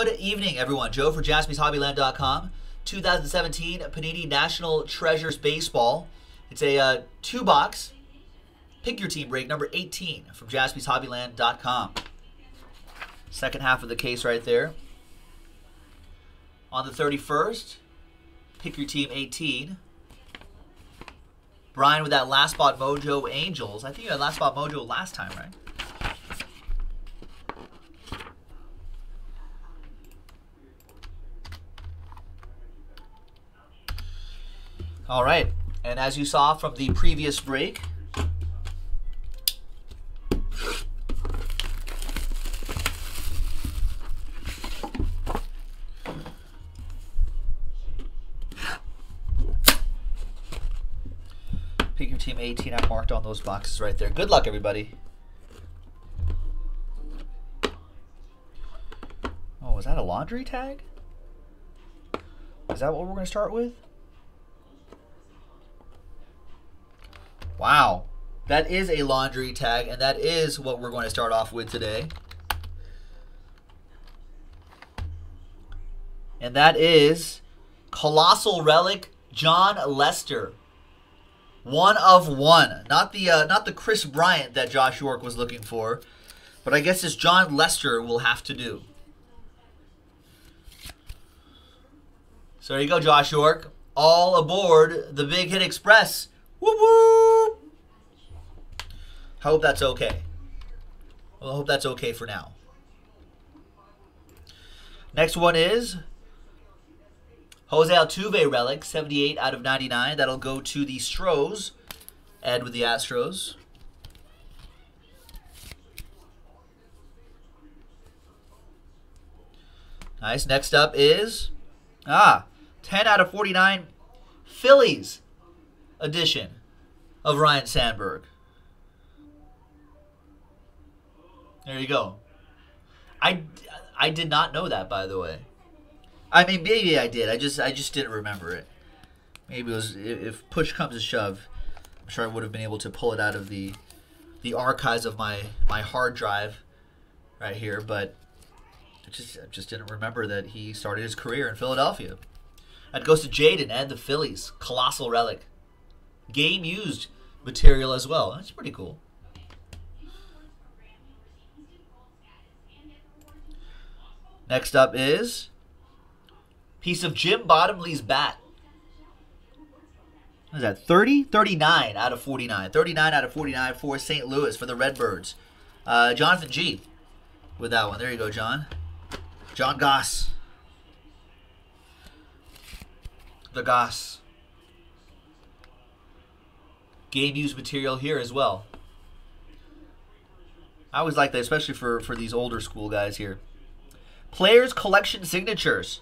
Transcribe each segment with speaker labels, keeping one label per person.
Speaker 1: Good evening, everyone. Joe for jaspyshobbyland.com. 2017 Panini National Treasures Baseball. It's a uh, two box pick your team break number 18 from jaspyshobbyland.com. Second half of the case right there. On the 31st, pick your team 18. Brian with that last spot mojo Angels. I think you had last spot mojo last time, right? All right. And as you saw from the previous break, pick your team 18. I marked on those boxes right there. Good luck, everybody. Oh, is that a laundry tag? Is that what we're going to start with? Wow. That is a laundry tag, and that is what we're going to start off with today. And that is Colossal Relic Jon Lester. One of one. Not the uh, not the Kris Bryant that Josh York was looking for. But I guess this Jon Lester will have to do. So there you go, Josh York. All aboard the Big Hit Express. Whoop whoop. Hope that's okay. Well, I hope that's okay for now. Next one is Jose Altuve relic, 78 out of 99. That'll go to the Stros. Ed with the Astros. Nice. Next up is, ah, 10 out of 49 Phillies edition of Ryne Sandberg. There you go. I, I did not know that, by the way. I mean, maybe I did. I just I just didn't remember it. Maybe it was if push comes to shove, I'm sure I would have been able to pull it out of the the archives of my my hard drive right here, but I just I just didn't remember that he started his career in Philadelphia. That goes to Jaden and the Phillies. Colossal relic. Game used material as well. That's pretty cool. Next up is piece of Jim Bottomley's bat. What is that? 30? 39 out of 49. 39 out of 49 for St. Louis for the Redbirds. Uh, Jonathan G with that one. There you go, John. John Goss. The Goss. Game used material here as well. I always like that, especially for, for these older school guys here. Players Collection Signatures.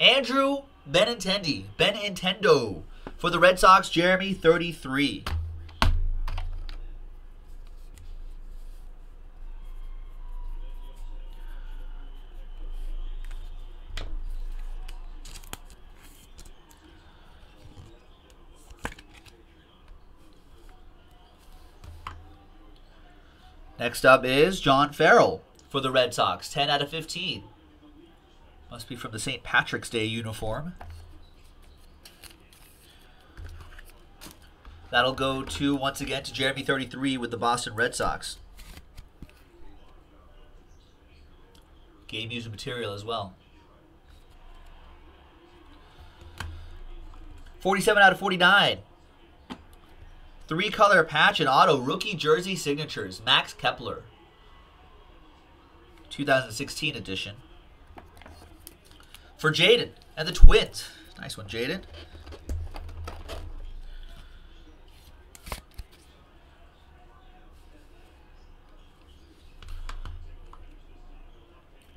Speaker 1: Andrew Benintendi, Benintendo. For the Red Sox, Jeremy, 33. Next up is John Farrell for the Red Sox, 10 out of 15. Must be from the St. Patrick's Day uniform. That'll go to, once again, to Jeremy 33 with the Boston Red Sox. Game user material as well. 47 out of 49. Three color patch and auto rookie jersey signatures. Max Kepler. 2016 edition. For Jaden and the Twins. Nice one, Jaden.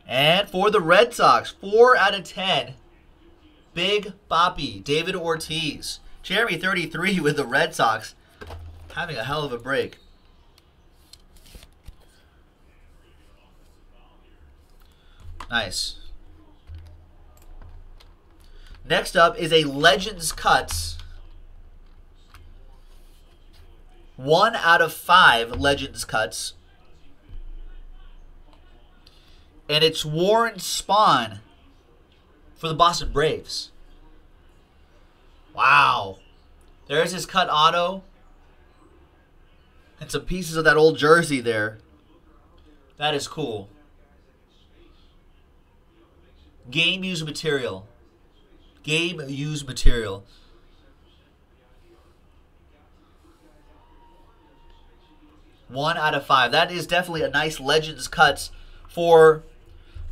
Speaker 1: And for the Red Sox, 4 out of 10. Big Papi, David Ortiz. Jeremy 33 with the Red Sox. Having a hell of a break. Nice. Next up is a Legends Cuts. One out of five Legends Cuts. And it's Warren Spahn for the Boston Braves. Wow. There's his cut auto. And some pieces of that old jersey there. That is cool. Game used material. Game used material. One out of five. That is definitely a nice Legends cuts for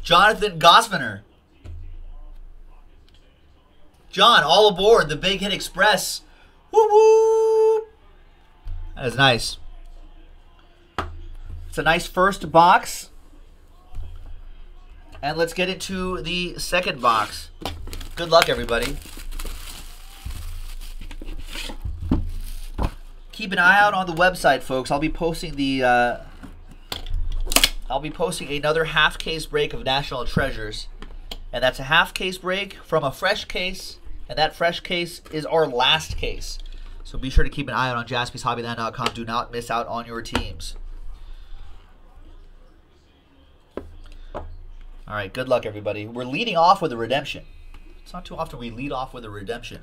Speaker 1: Jonathan Gosviner. John, all aboard the Big Hit Express. Woo woo! That is nice. It's a nice first box. And let's get into the second box. Good luck, everybody. Keep an eye out on the website, folks. I'll be posting the. Uh, I'll be posting another half case break of National Treasures, and that's a half case break from a fresh case, and that fresh case is our last case. So be sure to keep an eye out on jaspyshobbyland.com. Do not miss out on your teams. All right, good luck, everybody. We're leading off with a redemption. It's not too often we lead off with a redemption.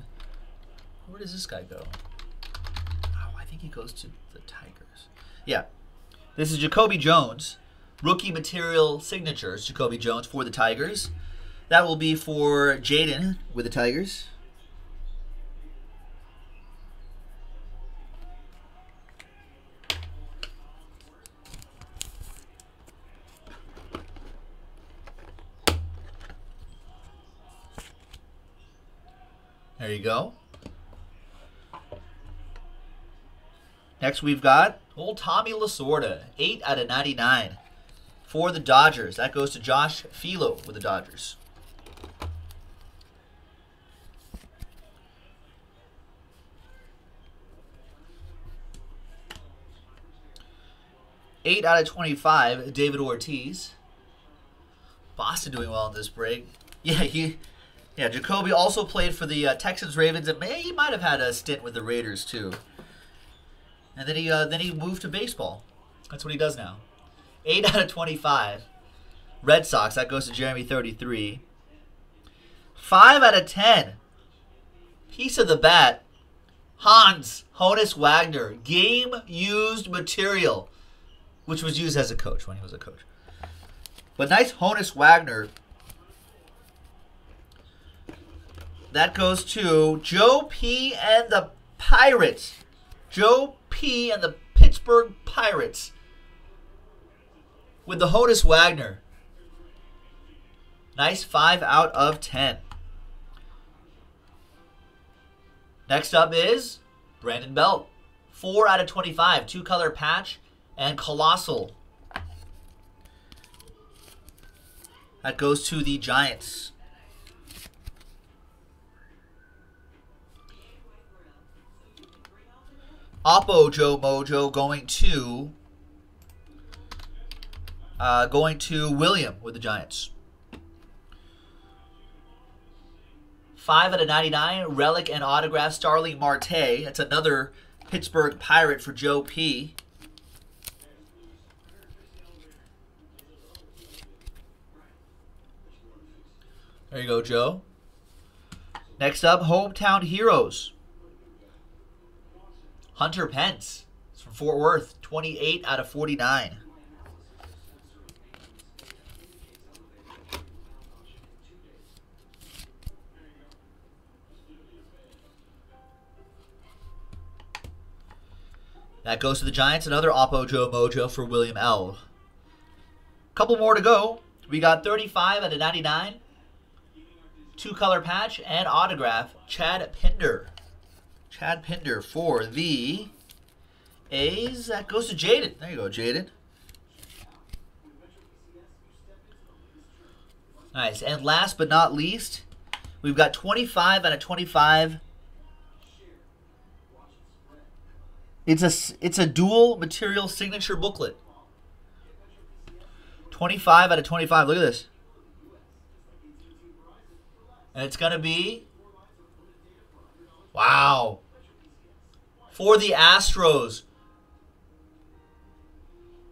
Speaker 1: Where does this guy go? Oh, I think he goes to the Tigers. Yeah. This is Jacoby Jones. Rookie material signatures, Jacoby Jones for the Tigers. That will be for Jaden with the Tigers. There you go. Next, we've got old Tommy Lasorda, 8 out of 99 for the Dodgers. That goes to Josh Filo with the Dodgers. Eight out of 25, David Ortiz. Boston doing well in this break. Yeah, he yeah, Jacoby also played for the uh, Texans, Ravens, and may, he might have had a stint with the Raiders too. And then he uh, then he moved to baseball. That's what he does now. Eight out of twenty-five. Red Sox. That goes to Jeremy, thirty-three. Five out of ten. Piece of the bat. Hans Honus Wagner. Game used material, which was used as a coach when he was a coach. But nice Honus Wagner That goes to Joe P. and the Pirates. Joe P. and the Pittsburgh Pirates. With the Honus Wagner. Nice 5 out of 10. Next up is Brandon Belt. 4 out of 25. Two color patch and Colossal. That goes to the Giants. Oppo Joe Mojo going to uh, going to William with the Giants. Five out of 99, relic and autograph, Starling Marte. That's another Pittsburgh Pirate for Joe P. There you go, Joe. Next up, Hometown Heroes. Hunter Pence from Fort Worth, 28 out of 49. That goes to the Giants. Another Oppo Joe Mojo for William L. Couple more to go. We got 35 out of 99. Two color patch and autograph. Chad Pinder. Chad Pinder for the A's. That goes to Jaden. There you go, Jaden. Nice. And last but not least, we've got 25 out of 25. It's a it's a dual material signature booklet. 25 out of 25. Look at this. And it's going to be Wow. For the Astros.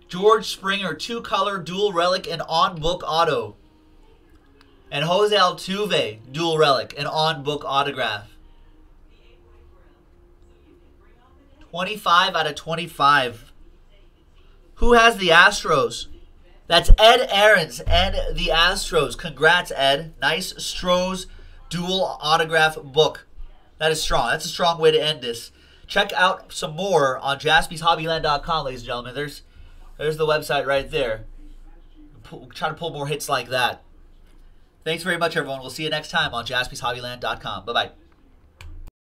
Speaker 1: George Springer, two color dual relic and on book auto. And Jose Altuve, dual relic and on book autograph. 25 out of 25. Who has the Astros? That's Ed Aarons and the Astros. Congrats, Ed. Nice Stros dual autograph book. That is strong. That's a strong way to end this. Check out some more on jaspyshobbyland.com, ladies and gentlemen. There's there's the website right there. Try to pull more hits like that. Thanks very much, everyone. We'll see you next time on jaspyshobbyland.com. Bye-bye.